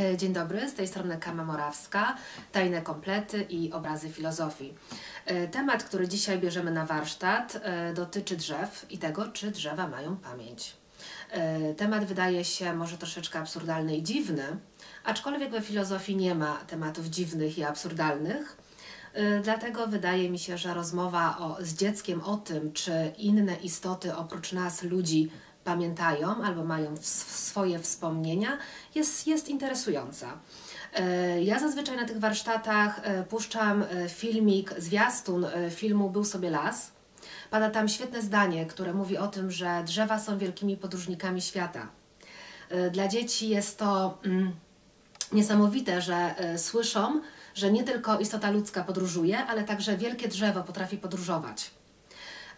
E, Dzień dobry, z tej strony Kama Morawska, tajne komplety i obrazy filozofii. E, Temat, który dzisiaj bierzemy na warsztat, e, dotyczy drzew i tego, czy drzewa mają pamięć. Temat wydaje się może troszeczkę absurdalny i dziwny, aczkolwiek we filozofii nie ma tematów dziwnych i absurdalnych. Dlatego wydaje mi się, że rozmowa o, z dzieckiem o tym, czy inne istoty oprócz nas, ludzi, pamiętają albo mają swoje wspomnienia, jest, jest interesująca. E, Ja zazwyczaj na tych warsztatach e, puszczam e, filmik, zwiastun filmu Był sobie las. Pada tam świetne zdanie, które mówi o tym, że drzewa są wielkimi podróżnikami świata. Dla dzieci jest to mm, niesamowite, że słyszą, że nie tylko istota ludzka podróżuje, ale także wielkie drzewo potrafi podróżować.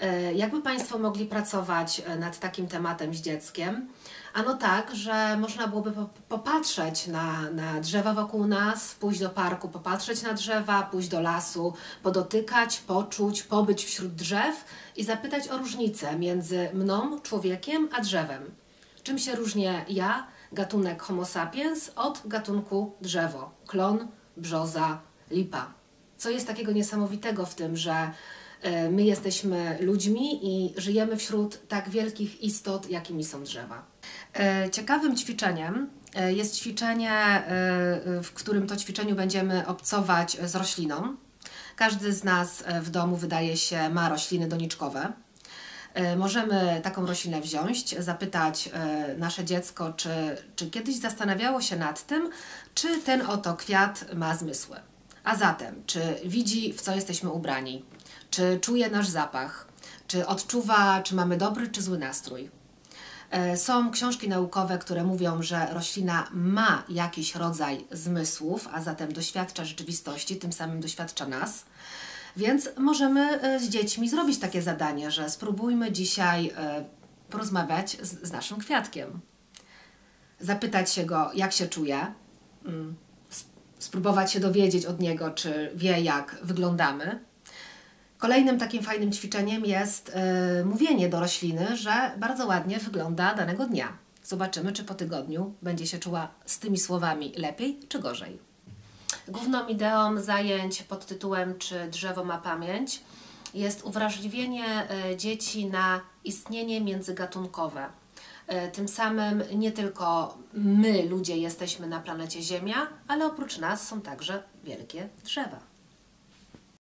E, Jakby Państwo mogli pracować e, nad takim tematem z dzieckiem? Ano tak, że można byłoby po- popatrzeć na, na drzewa wokół nas, pójść do parku, popatrzeć na drzewa, pójść do lasu, podotykać, poczuć, pobyć wśród drzew i zapytać o różnicę między mną, człowiekiem, a drzewem. Czym się różnię ja, gatunek Homo sapiens, od gatunku drzewo, klon, brzoza, lipa? Co jest takiego niesamowitego w tym, że my jesteśmy ludźmi i żyjemy wśród tak wielkich istot, jakimi są drzewa? E, Ciekawym ćwiczeniem e, jest ćwiczenie, e, w którym to ćwiczeniu będziemy obcować z rośliną. Każdy z nas e, w domu, wydaje się, ma rośliny doniczkowe. E, Możemy taką roślinę wziąć, zapytać e, nasze dziecko, czy, czy kiedyś zastanawiało się nad tym, czy ten oto kwiat ma zmysły. A zatem, czy widzi, w co jesteśmy ubrani, czy czuje nasz zapach, czy odczuwa, czy mamy dobry czy zły nastrój. E, Są książki naukowe, które mówią, że roślina ma jakiś rodzaj zmysłów, a zatem doświadcza rzeczywistości, tym samym doświadcza nas. Więc możemy e, z dziećmi zrobić takie zadanie, że spróbujmy dzisiaj e, porozmawiać z, z naszym kwiatkiem. Zapytać się go, jak się czuje, mm, sp- spróbować się dowiedzieć od niego, czy wie, jak wyglądamy. Kolejnym takim fajnym ćwiczeniem jest e, mówienie do rośliny, że bardzo ładnie wygląda danego dnia. Zobaczymy, czy po tygodniu będzie się czuła z tymi słowami lepiej czy gorzej. Główną ideą zajęć pod tytułem Czy drzewo ma pamięć jest uwrażliwienie e, dzieci na istnienie międzygatunkowe. E, Tym samym nie tylko my, ludzie, jesteśmy na planecie Ziemia, ale oprócz nas są także wielkie drzewa.